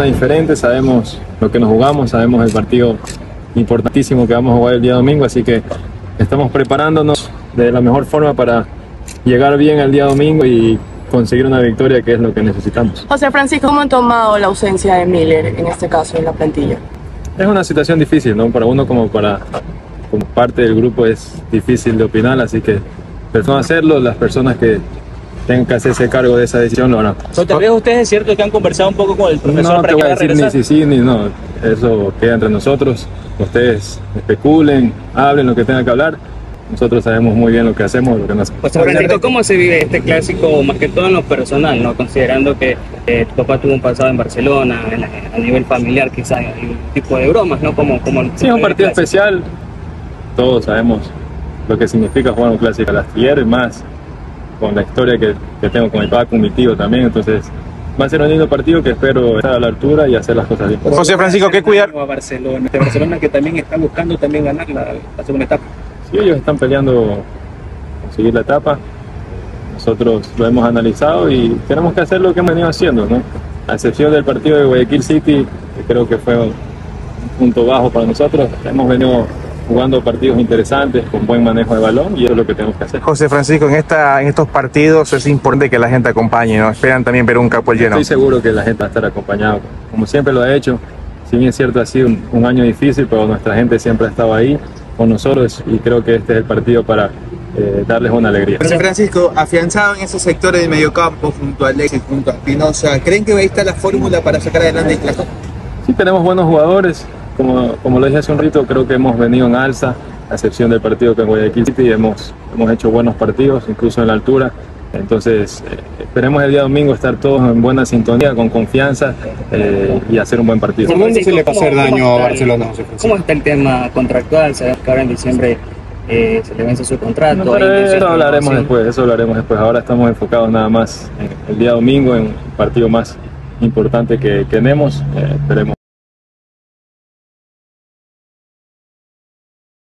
diferente, sabemos lo que nos jugamos, sabemos el partido importantísimo que vamos a jugar el día domingo, así que estamos preparándonos de la mejor forma para llegar bien el día domingo y conseguir una victoria que es lo que necesitamos. José Francisco, ¿cómo han tomado la ausencia de Miller en este caso en la plantilla? Es una situación difícil, ¿no? Para uno como para como parte del grupo es difícil de opinar, así que pero hacerlo, las personas que tengan que hacerse cargo de esa decisión lo harán. ¿Tal vez ustedes es cierto que han conversado un poco con el profesor no para te que voy a decir ni si sí ni no, eso queda entre nosotros, ustedes especulen, hablen lo que tengan que hablar, nosotros sabemos muy bien lo que hacemos, lo que no hacemos. José Francisco, ¿cómo se vive este clásico, más que todo en lo personal, ¿no? considerando que eh, tu papá tuvo un pasado en Barcelona, en- a nivel familiar quizás, hay un tipo de bromas, ¿no? Como, como Sí, es un partido especial. Todos sabemos lo que significa jugar un clásico al astillero y más con la historia que, que tengo con mi papá, con mi tío también. Entonces, va a ser un lindo partido que espero estar a la altura y hacer las cosas bien. José Francisco, ¿qué cuidar? a Barcelona, de Barcelona que también está buscando también ganar la, la segunda etapa. Si ellos están peleando conseguir la etapa, nosotros lo hemos analizado y tenemos que hacer lo que hemos venido haciendo, ¿no? A excepción del partido de Guayaquil City, que creo que fue un punto bajo para nosotros, hemos venido jugando partidos interesantes, con buen manejo de balón y eso es lo que tenemos que hacer. José Francisco, en, esta, en estos partidos es importante que la gente acompañe, ¿no? Esperan también ver un capo lleno. Estoy seguro que la gente va a estar acompañada, como siempre lo ha hecho. Si bien es cierto, ha sido un, un año difícil, pero nuestra gente siempre ha estado ahí con nosotros y creo que este es el partido para eh, darles una alegría. José Francisco, afianzado en esos sectores del mediocampo, junto a Alexis, junto a Espinosa, ¿creen que ahí está la fórmula para sacar adelante la Copa? Sí, tenemos buenos jugadores. Como, como lo dije hace un rito, creo que hemos venido en alza, a excepción del partido que en Guayaquil City. Hemos, hemos hecho buenos partidos, incluso en la altura. Entonces, eh, esperemos el día domingo estar todos en buena sintonía, con confianza eh, y hacer un buen partido. José Francisco, se le va a hacer ¿cómo- daño a está el- Barcelona? ¿Cómo está el tema contractual? Sabemos que ahora en diciembre eh, se le vence su contrato. No, eso hablaremos después, eso hablaremos después. Ahora estamos enfocados nada más en el día domingo, en un partido más importante que, que tenemos. Eh, esperemos.